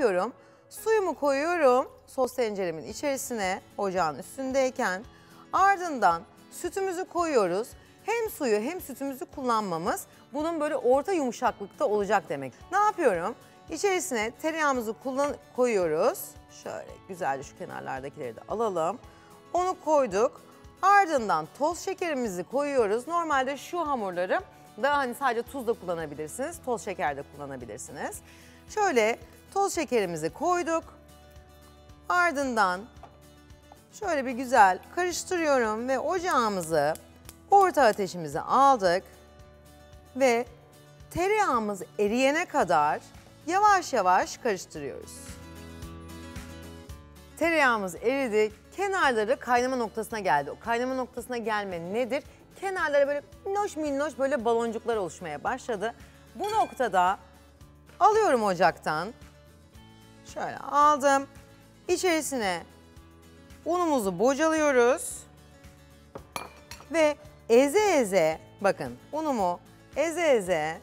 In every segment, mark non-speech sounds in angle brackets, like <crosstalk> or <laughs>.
yapıyorum? Suyumu koyuyorum sos tenceremin içerisine ocağın üstündeyken ardından sütümüzü koyuyoruz. Hem suyu hem sütümüzü kullanmamız bunun böyle orta yumuşaklıkta olacak demek. Ne yapıyorum? İçerisine tereyağımızı kullan koyuyoruz. Şöyle güzelce şu kenarlardakileri de alalım. Onu koyduk. Ardından toz şekerimizi koyuyoruz. Normalde şu hamurları da hani sadece tuz da kullanabilirsiniz. Toz şeker de kullanabilirsiniz. Şöyle toz şekerimizi koyduk. Ardından şöyle bir güzel karıştırıyorum ve ocağımızı orta ateşimize aldık. Ve tereyağımız eriyene kadar yavaş yavaş karıştırıyoruz. Tereyağımız eridi. Kenarları kaynama noktasına geldi. O kaynama noktasına gelme nedir? Kenarlara böyle minnoş minnoş böyle baloncuklar oluşmaya başladı. Bu noktada alıyorum ocaktan. Şöyle aldım. İçerisine unumuzu bocalıyoruz. Ve eze eze bakın unumu eze eze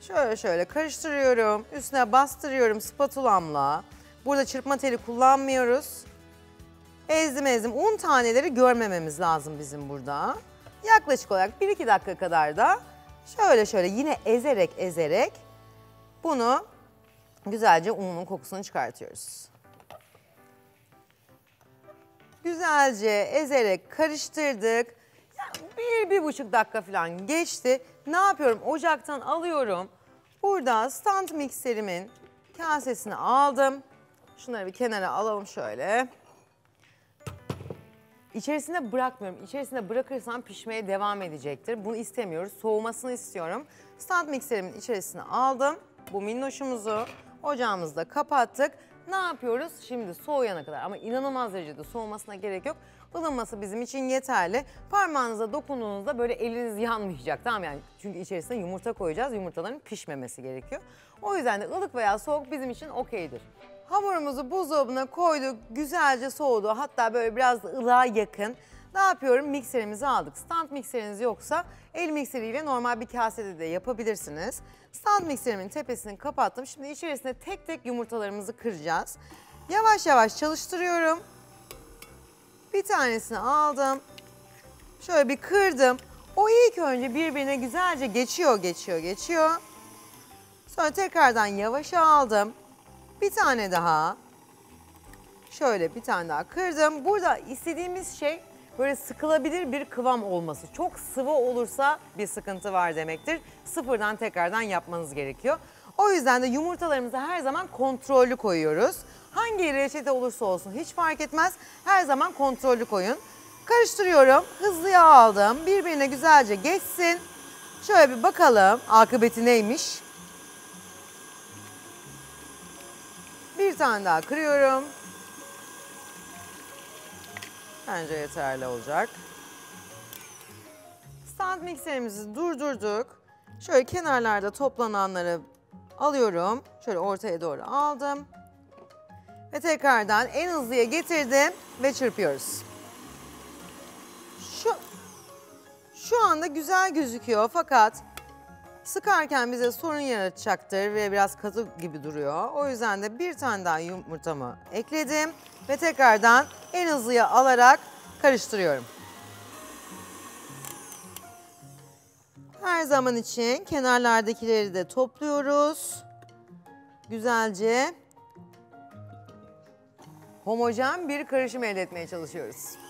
şöyle şöyle karıştırıyorum. Üstüne bastırıyorum spatulamla. Burada çırpma teli kullanmıyoruz. Ezdim ezdim. Un taneleri görmememiz lazım bizim burada. Yaklaşık olarak 1-2 dakika kadar da şöyle şöyle yine ezerek ezerek bunu güzelce unun kokusunu çıkartıyoruz. Güzelce ezerek karıştırdık. Bir, bir buçuk dakika falan geçti. Ne yapıyorum? Ocaktan alıyorum. Burada stand mikserimin kasesini aldım. Şunları bir kenara alalım şöyle. İçerisinde bırakmıyorum. İçerisinde bırakırsam pişmeye devam edecektir. Bunu istemiyoruz. Soğumasını istiyorum. Stand mikserimin içerisine aldım. Bu minnoşumuzu ocağımızda kapattık. Ne yapıyoruz? Şimdi soğuyana kadar ama inanılmaz derecede soğumasına gerek yok. Ilınması bizim için yeterli. Parmağınıza dokunduğunuzda böyle eliniz <laughs> yanmayacak tamam yani. Çünkü içerisine yumurta koyacağız. Yumurtaların pişmemesi gerekiyor. O yüzden de ılık veya soğuk bizim için okeydir. Hamurumuzu buzdolabına koyduk. Güzelce soğudu. Hatta böyle biraz da ılığa yakın. Ne yapıyorum? Mikserimizi aldık. Stand mikseriniz yoksa el mikseriyle normal bir kasede de yapabilirsiniz. Stand mikserimin tepesini kapattım. Şimdi içerisine tek tek yumurtalarımızı kıracağız. Yavaş yavaş çalıştırıyorum. Bir tanesini aldım. Şöyle bir kırdım. O ilk önce birbirine güzelce geçiyor, geçiyor, geçiyor. Sonra tekrardan yavaşa aldım. Bir tane daha. Şöyle bir tane daha kırdım. Burada istediğimiz şey böyle sıkılabilir bir kıvam olması. Çok sıvı olursa bir sıkıntı var demektir. Sıfırdan tekrardan yapmanız gerekiyor. O yüzden de yumurtalarımızı her zaman kontrollü koyuyoruz. Hangi reçete olursa olsun hiç fark etmez. Her zaman kontrollü koyun. Karıştırıyorum. Hızlıya aldım. Birbirine güzelce geçsin. Şöyle bir bakalım akıbeti neymiş. Bir tane daha kırıyorum. Bence yeterli olacak. Stand mikserimizi durdurduk. Şöyle kenarlarda toplananları alıyorum. Şöyle ortaya doğru aldım. Ve tekrardan en hızlıya getirdim ve çırpıyoruz. Şu, şu anda güzel gözüküyor fakat sıkarken bize sorun yaratacaktır ve biraz katı gibi duruyor. O yüzden de bir tane daha yumurtamı ekledim ve tekrardan en hızlıya alarak karıştırıyorum. Her zaman için kenarlardakileri de topluyoruz. Güzelce homojen bir karışım elde etmeye çalışıyoruz.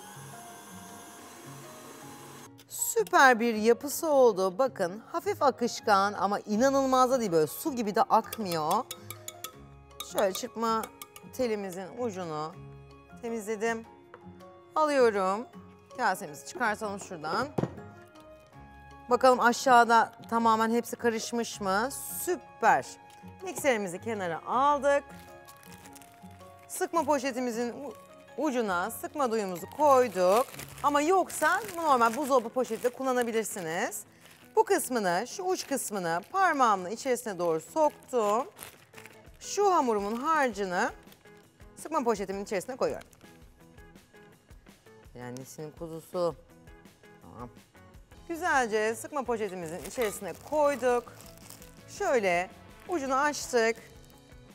Süper bir yapısı oldu. Bakın hafif akışkan ama inanılmaz da değil böyle su gibi de akmıyor. Şöyle çırpma telimizin ucunu temizledim. Alıyorum. Kasemizi çıkartalım şuradan. Bakalım aşağıda tamamen hepsi karışmış mı? Süper. Mikserimizi kenara aldık. Sıkma poşetimizin ucuna sıkma duyumuzu koyduk. Ama yoksa normal buzdolabı poşeti de kullanabilirsiniz. Bu kısmını, şu uç kısmını parmağımla içerisine doğru soktum. Şu hamurumun harcını sıkma poşetimin içerisine koyuyorum. Annesinin kuzusu. Tamam. Güzelce sıkma poşetimizin içerisine koyduk. Şöyle ucunu açtık.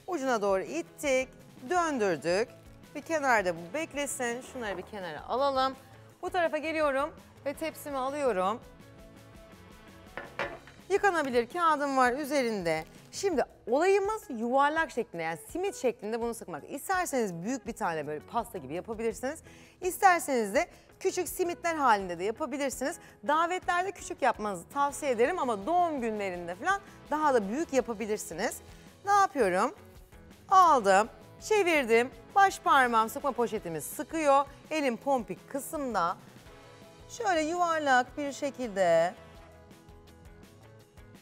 Ucuna doğru ittik, döndürdük. Bir kenarda bu beklesin. Şunları bir kenara alalım. Bu tarafa geliyorum ve tepsimi alıyorum. Yıkanabilir kağıdım var üzerinde. Şimdi olayımız yuvarlak şeklinde yani simit şeklinde bunu sıkmak. İsterseniz büyük bir tane böyle pasta gibi yapabilirsiniz. İsterseniz de küçük simitler halinde de yapabilirsiniz. Davetlerde küçük yapmanızı tavsiye ederim ama doğum günlerinde falan daha da büyük yapabilirsiniz. Ne yapıyorum? Aldım, çevirdim. Baş parmağım sıkma poşetimi sıkıyor. Elim pompik kısımda. Şöyle yuvarlak bir şekilde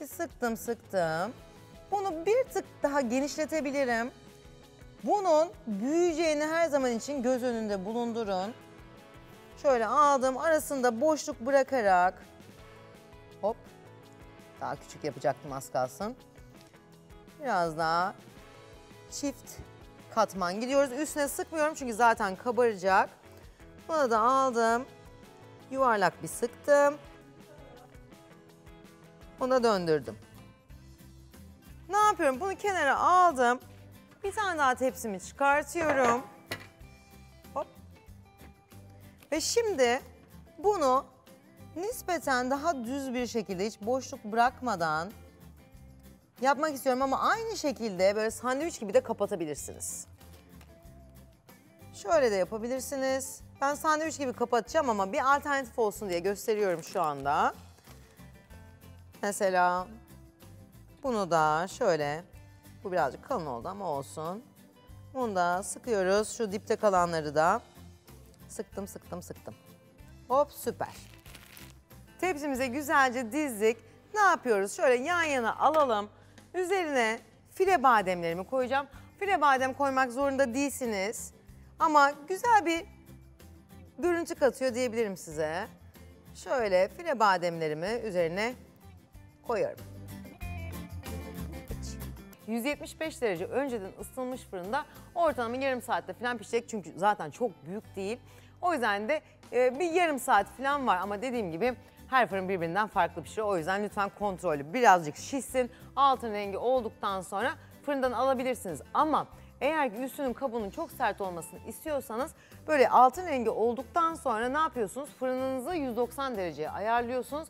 bir sıktım sıktım. Bunu bir tık daha genişletebilirim. Bunun büyüyeceğini her zaman için göz önünde bulundurun. Şöyle aldım arasında boşluk bırakarak hop daha küçük yapacaktım az kalsın. Biraz daha çift katman gidiyoruz. Üstüne sıkmıyorum çünkü zaten kabaracak. Bunu da aldım. Yuvarlak bir sıktım. Bunu döndürdüm. Ne yapıyorum? Bunu kenara aldım. Bir tane daha tepsimi çıkartıyorum. Hop. Ve şimdi bunu nispeten daha düz bir şekilde hiç boşluk bırakmadan yapmak istiyorum ama aynı şekilde böyle sandviç gibi de kapatabilirsiniz. Şöyle de yapabilirsiniz. Ben sandviç gibi kapatacağım ama bir alternatif olsun diye gösteriyorum şu anda. Mesela bunu da şöyle, bu birazcık kalın oldu ama olsun. Bunu da sıkıyoruz. Şu dipte kalanları da sıktım, sıktım, sıktım. Hop süper. Tepsimize güzelce dizdik. Ne yapıyoruz? Şöyle yan yana alalım. Üzerine file bademlerimi koyacağım. File badem koymak zorunda değilsiniz. Ama güzel bir görüntü katıyor diyebilirim size. Şöyle file bademlerimi üzerine koyuyorum. 175 derece önceden ısıtılmış fırında ortalama yarım saatte falan pişecek çünkü zaten çok büyük değil. O yüzden de e, bir yarım saat falan var ama dediğim gibi her fırın birbirinden farklı pişiyor. O yüzden lütfen kontrollü birazcık şişsin. Altın rengi olduktan sonra fırından alabilirsiniz. Ama eğer ki üstünün kabuğunun çok sert olmasını istiyorsanız böyle altın rengi olduktan sonra ne yapıyorsunuz? Fırınınızı 190 dereceye ayarlıyorsunuz.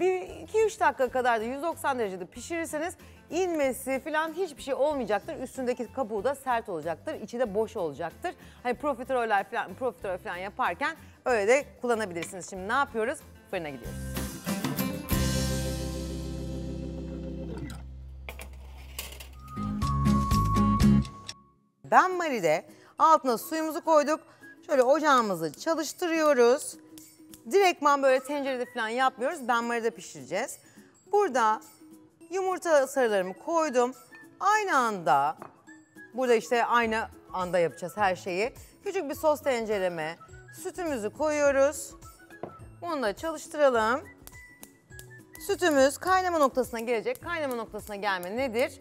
Bir 2-3 dakika kadar da 190 derecede pişirirseniz inmesi falan hiçbir şey olmayacaktır. Üstündeki kabuğu da sert olacaktır. içi de boş olacaktır. Hani profiteroller falan, profiterol falan yaparken öyle de kullanabilirsiniz. Şimdi ne yapıyoruz? Fırına gidiyoruz. Ben Mari'de altına suyumuzu koyduk. Şöyle ocağımızı çalıştırıyoruz. Direktman böyle tencerede falan yapmıyoruz. Ben Mari'de pişireceğiz. Burada yumurta sarılarımı koydum. Aynı anda, burada işte aynı anda yapacağız her şeyi. Küçük bir sos tencereme sütümüzü koyuyoruz. Bunu da çalıştıralım. Sütümüz kaynama noktasına gelecek. Kaynama noktasına gelme nedir?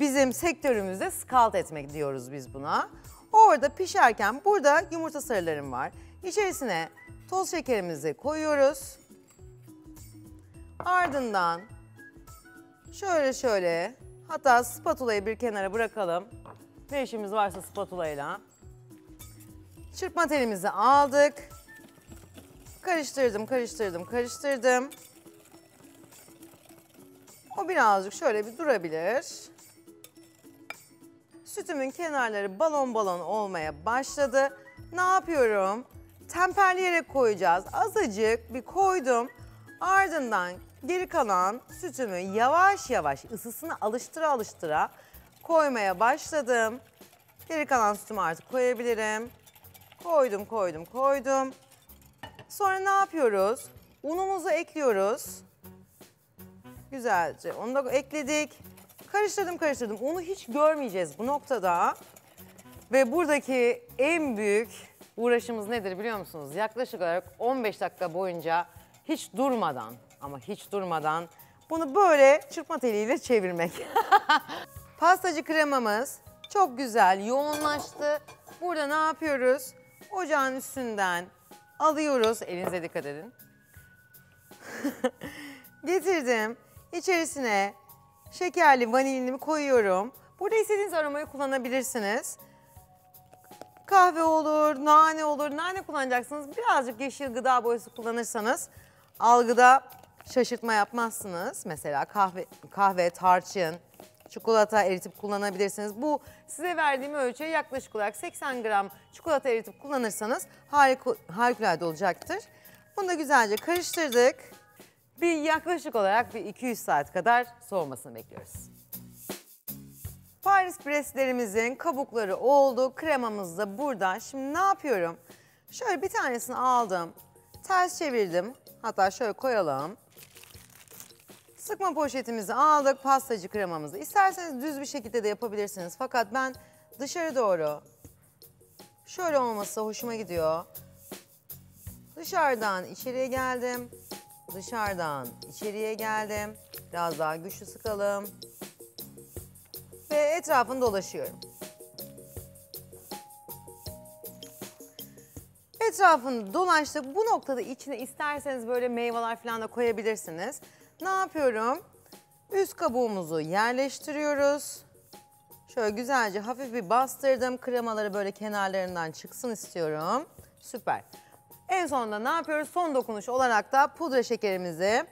Bizim sektörümüzde skalt etmek diyoruz biz buna. Orada pişerken burada yumurta sarılarım var. İçerisine toz şekerimizi koyuyoruz. Ardından şöyle şöyle hatta spatulayı bir kenara bırakalım. Ne işimiz varsa spatulayla. Çırpma telimizi aldık. Karıştırdım, karıştırdım, karıştırdım. O birazcık şöyle bir durabilir. Sütümün kenarları balon balon olmaya başladı. Ne yapıyorum? Temperleyerek koyacağız. Azıcık bir koydum. Ardından geri kalan sütümü yavaş yavaş ısısını alıştıra alıştıra koymaya başladım. Geri kalan sütümü artık koyabilirim. Koydum, koydum, koydum. Sonra ne yapıyoruz? Unumuzu ekliyoruz. Güzelce onu da ekledik. Karıştırdım karıştırdım. Unu hiç görmeyeceğiz bu noktada. Ve buradaki en büyük uğraşımız nedir biliyor musunuz? Yaklaşık olarak 15 dakika boyunca hiç durmadan ama hiç durmadan bunu böyle çırpma teliyle çevirmek. <laughs> Pastacı kremamız çok güzel yoğunlaştı. Burada ne yapıyoruz? Ocağın üstünden alıyoruz. Elinize dikkat edin. <laughs> Getirdim. İçerisine şekerli vanilini koyuyorum. Burada istediğiniz aromayı kullanabilirsiniz. Kahve olur, nane olur. Nane kullanacaksınız. Birazcık yeşil gıda boyası kullanırsanız algıda şaşırtma yapmazsınız. Mesela kahve, kahve, tarçın, çikolata eritip kullanabilirsiniz. Bu size verdiğim ölçüye yaklaşık olarak 80 gram çikolata eritip kullanırsanız harikulade olacaktır. Bunu da güzelce karıştırdık. Bir yaklaşık olarak bir 200 saat kadar soğumasını bekliyoruz. Paris preslerimizin kabukları oldu. Kremamız da burada. Şimdi ne yapıyorum? Şöyle bir tanesini aldım. Ters çevirdim. Hatta şöyle koyalım. Sıkma poşetimizi aldık. Pastacı kremamızı. İsterseniz düz bir şekilde de yapabilirsiniz. Fakat ben dışarı doğru şöyle olması hoşuma gidiyor. Dışarıdan içeriye geldim. Dışarıdan içeriye geldim. Biraz daha güçlü sıkalım. Ve etrafını dolaşıyorum. Etrafını dolaştık. Bu noktada içine isterseniz böyle meyveler falan da koyabilirsiniz. Ne yapıyorum? Üst kabuğumuzu yerleştiriyoruz. Şöyle güzelce hafif bir bastırdım. Kremaları böyle kenarlarından çıksın istiyorum. Süper. En sonunda ne yapıyoruz? Son dokunuş olarak da pudra şekerimizi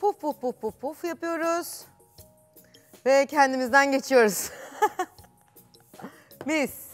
puf puf puf puf puf yapıyoruz. Ve kendimizden geçiyoruz. <laughs> Mis.